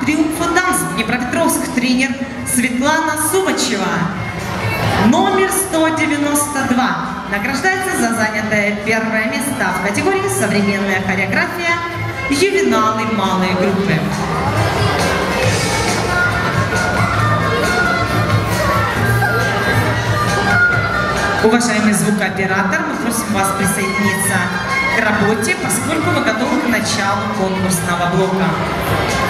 Триумфа Данс Днепропетровск тренер Светлана Сувачева. Номер 192 награждается за занятое первое место в категории «Современная хореография. Ювеналы малой группы». Уважаемый звукооператор, мы просим вас присоединиться к работе, поскольку мы готовы к началу con questa bocca